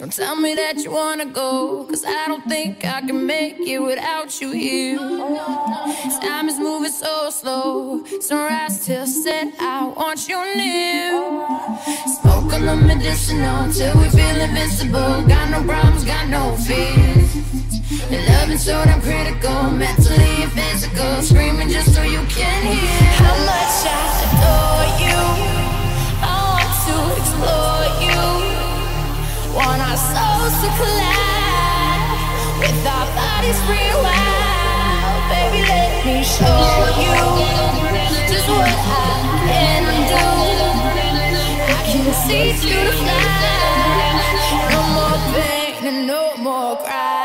Don't tell me that you wanna go, cause I don't think I can make it without you here. Time is moving so slow, sunrise till set, I want you near. Smoke on the medicinal till we feel invincible. Got no problems, got no fears. Your loving so damn critical, mentally and physical. Screaming just so you can souls to with our bodies. Baby, let me show you just what I can do. I can the fly. No more pain and no more cry.